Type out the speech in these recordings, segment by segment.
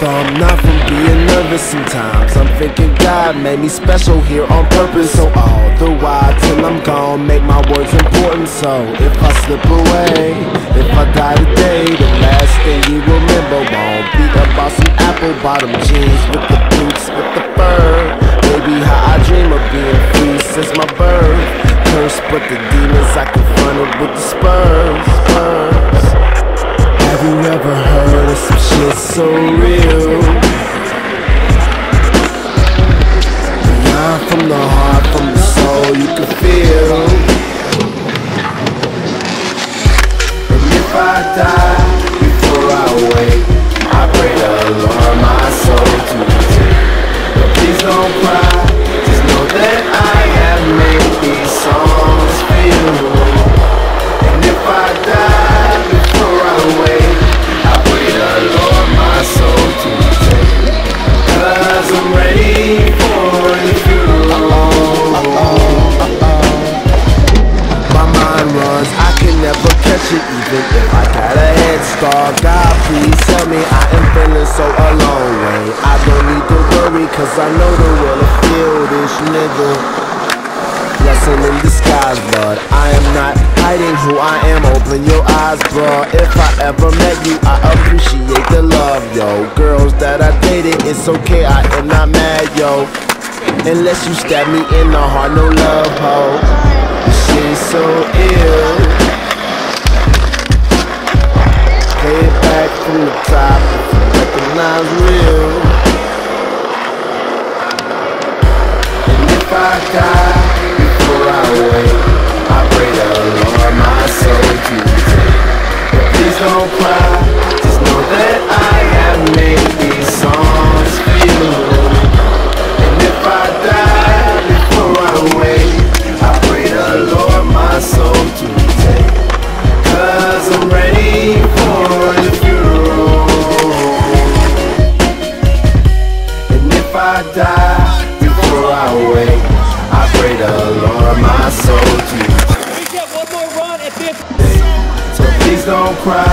thumb, not from being nervous sometimes. I'm thinking God made me special here on purpose. So all the while till I'm gone, make my words important. So if I slip away, if I die today, the last thing you remember won't be about some apple bottom jeans with the boots, with the fur. Maybe how I dream of being free since my birth. Cursed, but the demons I confronted with the spurs. spurs. Have you ever heard of some shit so real? Beyond from the heart, from the soul, you can feel. Start. God, please tell me I am feeling so alone. Wait, I don't need to worry, cause I know the world will feel this nigga. Blessing in disguise, but I am not hiding who I am. Open your eyes, bro. If I ever met you, I appreciate the love, yo. Girls that I dated, it's okay, I am not mad, yo. Unless you stab me in the heart, no love, ho. Shit so ill. I die before I wake, I pray the Lord my soul to get one more run at 50. So please don't cry,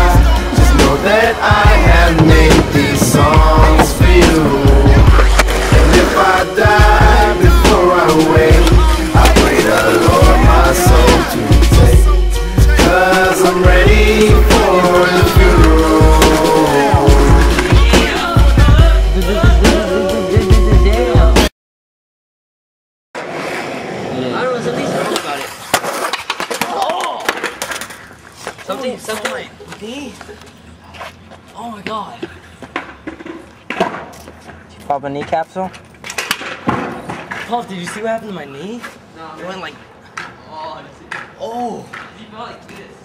I don't know, something's wrong about it. Oh! Something, something like knee. Oh my god. Did you Pop a knee capsule? Paul, did you see what happened to my knee? No, it went like. Oh, oh. You felt like this.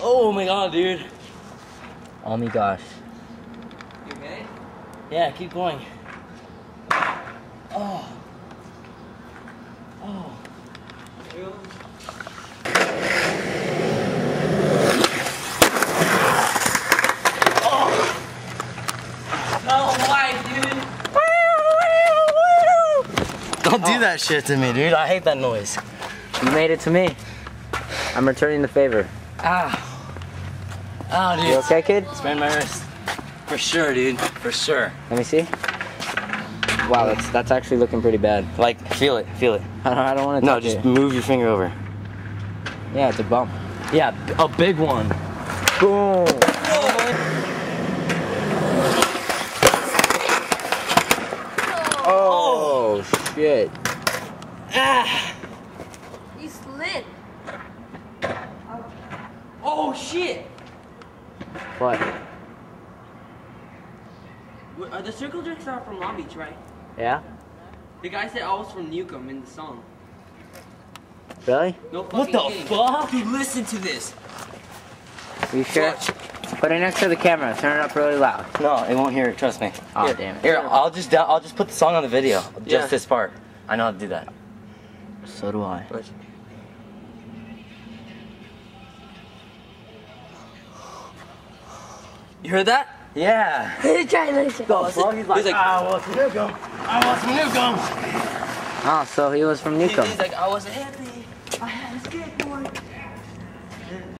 Oh my god, dude. Oh my gosh. You okay? Yeah, keep going. Oh. Oh. Oh, why, dude? Don't do that shit to me, dude. I hate that noise. You made it to me. I'm returning the favor. Ah. Oh, dude. You okay, kid? Sprained my wrist. For sure, dude. For sure. Let me see. Wow, that's that's actually looking pretty bad. Like, feel it. Feel it. I don't, I don't want to. No, just move your finger over. Yeah, it's a bump. Yeah, a big one. Boom. Oh, shit. Ah. You slid. Oh shit. What? Uh, the circle jerks are from Long Beach, right? Yeah? The guy said I was from Newcomb in the song. Really? No What the kidding. fuck? Dude, listen to this. You sure? Put it next to the camera. Turn it up really loud. No, it won't hear it. Trust me. Aw, here, damn it. Here, I'll just I'll just put the song on the video. Just Yeah. this part. I know how to do that. So do I. You heard that? Yeah. Try this. Go, He's like, ah, I was from Newcomb. I was from Newcomb. Oh, ah, so he was from Newcomb. he's like, I wasn't happy.